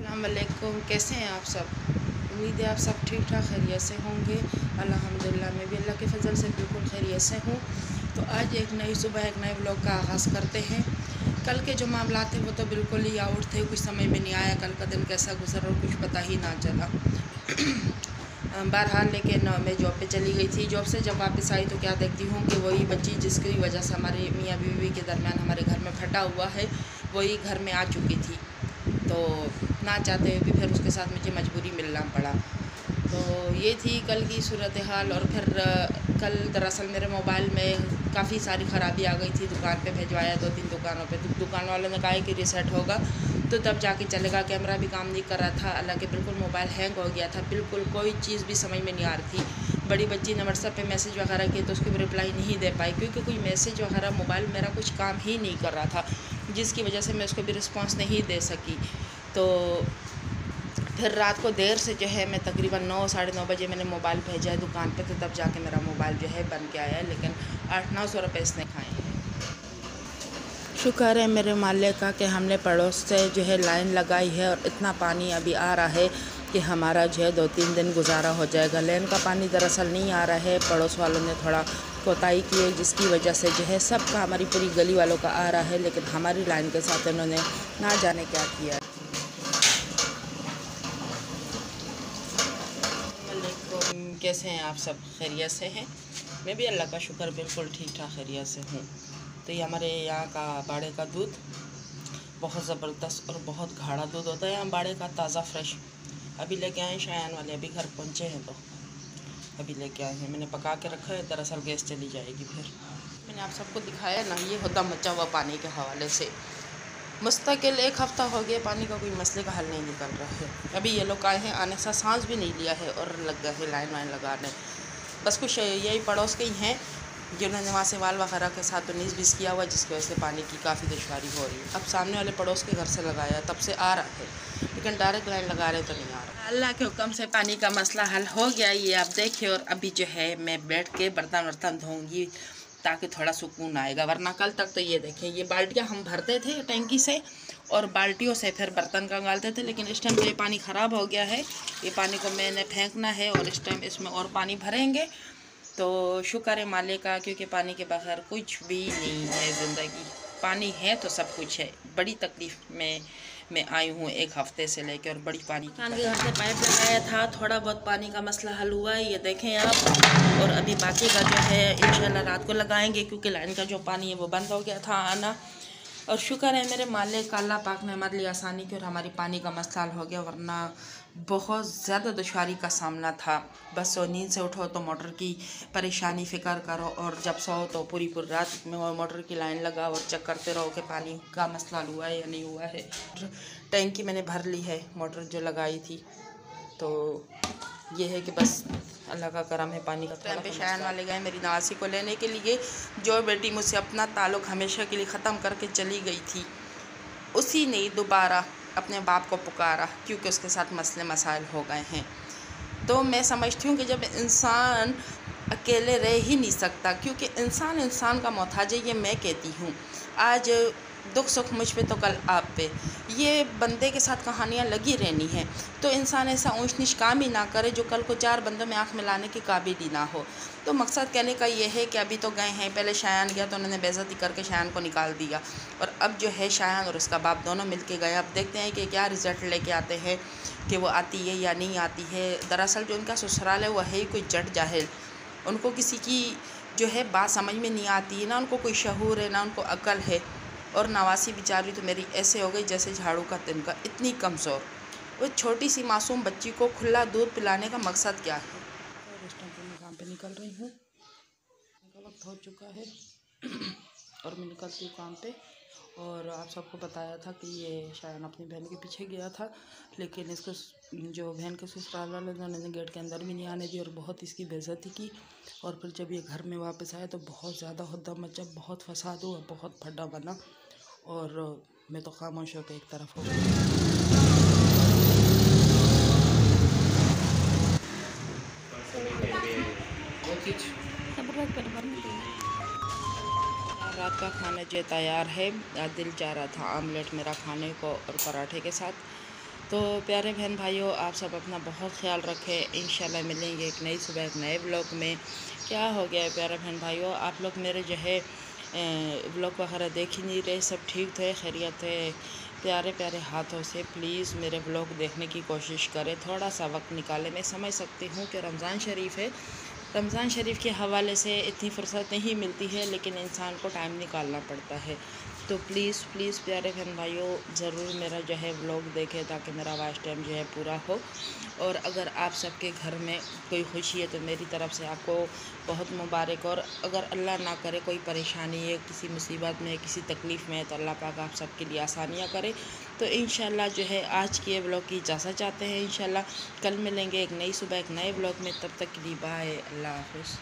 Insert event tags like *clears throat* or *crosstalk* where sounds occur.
अलकुम कैसे हैं आप सब? उम्मीद है आप सब ठीक ठाक खैरियत से होंगे। अल्हम्दुलिल्लाह, मैं भी अल्लाह के फजल से बिल्कुल खैरियत से हूँ। तो आज एक नई सुबह, एक नए ब्लॉग का आगाज़ करते हैं। कल के जो मामला थे वो तो बिल्कुल ही आउट थे, कुछ समझ में नहीं आया। कल का दिन कैसा गुजर, और कुछ पता ही ना चला। *clears throat* बहरहाल, लेकिन मैं जॉब पे चली गई थी। जॉब से जब वापस आई तो क्या देखती हूँ कि वही बच्ची, जिसकी वजह से हमारे मियाँ बीवी के दरमियान हमारे घर में फटा हुआ है, वही घर में आ चुकी थी। तो ना चाहते हुए भी फिर उसके साथ मुझे मजबूरी मिलना पड़ा। तो ये थी कल की सूरत हाल और फिर कल दरअसल मेरे मोबाइल में काफ़ी सारी ख़राबी आ गई थी। दुकान पे भिजवाया दो तीन दुकानों पे। तो दुकान वालों ने कहा कि रिसेट होगा। तो तब जाके चलेगा। कैमरा भी काम नहीं कर रहा था। हालाँकि बिल्कुल मोबाइल हैंग हो गया था। बिल्कुल कोई चीज़ भी समझ में नहीं आ रही थी। बड़ी बच्ची ने व्हाट्सएप पे मैसेज वगैरह किए तो उसकी रिप्लाई नहीं दे पाई। क्योंकि कोई मैसेज वगैरह, मोबाइल मेरा कुछ काम ही नहीं कर रहा था। जिसकी वजह से मैं उसको भी रिस्पॉन्स नहीं दे सकी। तो फिर रात को देर से जो है मैं तकरीबन नौ, साढ़े नौ बजे मैंने मोबाइल भेजा है दुकान पे तो तब जाके मेरा मोबाइल जो है बन के आया है लेकिन आठ, नौ सौ रुपये इसने खाए हैं। शुक्र है मेरे माले का कि हमने पड़ोस से जो है लाइन लगाई है और इतना पानी अभी आ रहा है कि हमारा जो है दो तीन दिन गुजारा हो जाएगा। लेन का पानी दरअसल नहीं आ रहा है, पड़ोस वालों ने थोड़ा कोताही की है, जिसकी वजह से जो है सबका, हमारी पूरी गली वालों का आ रहा है, लेकिन हमारी लाइन के साथ इन्होंने ना जाने क्या किया है कैसे हैं, आप सब खैरियत से हैं। मैं भी अल्लाह का शुक्र बिल्कुल ठीक ठाक खैरियत से हूँ। तो ये हमारे यहाँ का बाड़े का दूध बहुत ज़बरदस्त और बहुत गाढ़ा दूध होता है। यहाँ बाड़े का ताज़ा फ्रेश अभी लेके आए शायान वाले, अभी घर पहुँचे हैं तो। अभी लेके आए हैं। मैंने पका के रखा है, दरअसल गैस चली जाएगी फिर। मैंने आप सबको दिखाया ना, ये होता मचा हुआ पानी के हवाले से। मुस्तकिल एक हफ़्ता हो गया, पानी का कोई मसले का हल नहीं निकल रहा है। अभी ये लोग आए हैं, आने से सांस भी नहीं लिया है और लग गए हैं लाइन वाइन लगाने। बस कुछ यही पड़ोस के ही हैं, जिन्होंने वहाँ से वाल वगैरह के साथ उन्नीस बीस किया हुआ, जिसकी वजह से पानी की काफ़ी दुशारी हो रही है। अब सामने वाले पड़ोस के घर से लगाया, तब से आ रहा है, लेकिन डायरेक्ट लाइन लगा रहे तो नहीं आ रहा। अल्लाह के हुक्म से पानी का मसला हल हो गया, ये आप देखिए, और अभी जो है, मैं बैठ के बर्तन वर्तन धोऊँगी। ताकि थोड़ा सुकून आएगा। वरना कल तक तो ये देखें, ये बाल्टियाँ हम भरते थे टैंकी से और बाल्टियों से फिर बर्तन कंगालते थे, लेकिन इस टाइम तो ये पानी ख़राब हो गया है। ये पानी को मैंने फेंकना है और इस टाइम इसमें और पानी भरेंगे। तो शुक्र है मालिक का, क्योंकि पानी के बगैर कुछ भी नहीं है ज़िंदगी। पानी है तो सब कुछ है। बड़ी तकलीफ़ में मैं आई हूँ एक हफ़्ते से लेके और बड़ी पानी खान के घर से पाइप लगाया था थोड़ा बहुत पानी का मसला हल हुआ है ये देखें आप। और अभी बाकी का जो है इंशाल्लाह रात को लगाएँगे क्योंकि लाइन का जो पानी है वो बंद हो गया था आना। और शुक्र है मेरे मालिक अल्लाह पाक ने हमारे लिए आसानी की और हमारी पानी का मसला हो गया, वरना बहुत ज़्यादा दुशारी का सामना था। बस सो नींद से उठो तो मोटर की परेशानी फ़िक्र करो और जब सो तो पूरी पूरी रात में और मोटर की लाइन लगाओ और चेक करते रहो कि पानी का मसला हुआ है या नहीं हुआ है। टैंकी मैंने भर ली है, मोटर जो लगाई थी। तो ये है कि बस अल्लाह का करम है पानी का टाइम पे शायन वाले गए मेरी नवासी को लेने के लिए जो बेटी मुझसे अपना ताल्लुक़ हमेशा के लिए ख़त्म करके चली गई थी उसी ने दोबारा अपने बाप को पुकारा क्योंकि उसके साथ मसले मसाइल हो गए हैं। तो मैं समझती हूँ कि जब इंसान अकेले रह ही नहीं सकता क्योंकि इंसान इंसान का मोहताज है ये मैं कहती हूँ। आज दुख सुख मुझ पे तो कल आप पे। ये बंदे के साथ कहानियाँ लगी रहनी हैं। तो इंसान ऐसा ऊँच नीच काम ही ना करे जो कल को चार बंदों में आँख मिलाने के काबिल ही ना हो। तो मकसद कहने का ये है कि अभी तो गए हैं, पहले शायान गया तो उन्होंने बेज़ती करके शायान को निकाल दिया। और अब जो है शायान और उसका बाप दोनों मिल के गए। अब देखते हैं कि क्या रिज़ल्ट लेके आते हैं, कि वो आती है या नहीं आती है। दरअसल जो उनका ससुराल है वह है ही कोई जट जाहिल। उनको किसी की जो है बात समझ में नहीं आती है। ना उनको कोई शहूर है, ना उनको अकल है। और नवासी बेचारी तो मेरी ऐसे हो गई जैसे झाड़ू का तिनका इतनी कमज़ोर। वो छोटी सी मासूम बच्ची को खुला दूध पिलाने का मकसद क्या है? और इस टाइम मैं काम पे निकल रही हूँ। वक्त हो चुका है। *clears throat* और मैं निकलती हूँ काम पे। और आप सबको बताया था कि ये शायद अपनी बहन के पीछे गया था, लेकिन इसको जो बहन के ससुराल वाले उन्होंने गेट के अंदर भी नहीं आने दी और बहुत इसकी बेज़ती की। और फिर जब ये घर में वापस आया तो बहुत ज़्यादा हद्दा मचा, बहुत फसाद हुआ, बहुत फड्डा बना। और मैं तो खामोश होकर एक तरफ़ हो रात का खाना जो तैयार है दिल चाह रहा था आमलेट मेरा खाने को और पराठे के साथ। तो प्यारे बहन भाइयों, आप सब अपना बहुत ख्याल रखें। इन मिलेंगे एक नई सुबह, एक नए ब्लॉग में। क्या हो गया है प्यारे बहन भाइयों? आप लोग मेरे जो है ब्लॉग वगैरह देख ही नहीं रहे। सब ठीक थे, खैरियत है प्यारे प्यारे हाथों से प्लीज़ मेरे ब्लॉग देखने की कोशिश करें। थोड़ा सा वक्त निकालें। मैं समझ सकती हूँ कि रमज़ान शरीफ है। रमज़ान शरीफ के हवाले से इतनी फ़ुर्सत नहीं मिलती है, लेकिन इंसान को टाइम निकालना पड़ता है। तो प्लीज़ प्लीज़ प्यारे बहन भाइयों, ज़रूर मेरा जो है ब्लॉग देखें ताकि मेरा वाच टाइम जो है पूरा हो। और अगर आप सबके घर में कोई खुशी है तो मेरी तरफ़ से आपको बहुत मुबारक। और अगर अल्लाह ना करे, कोई परेशानी है, किसी मुसीबत में, किसी तकलीफ़ में है तो अल्लाह पाक आप सबके लिए आसानियाँ करे। तो इन जो है आज के ब्लॉग की इजाज़त चाहते हैं इन कल मिलेंगे एक नई सुबह, एक नए ब्लॉग में। तब तक के लिए बाय अल्लाह हाफ़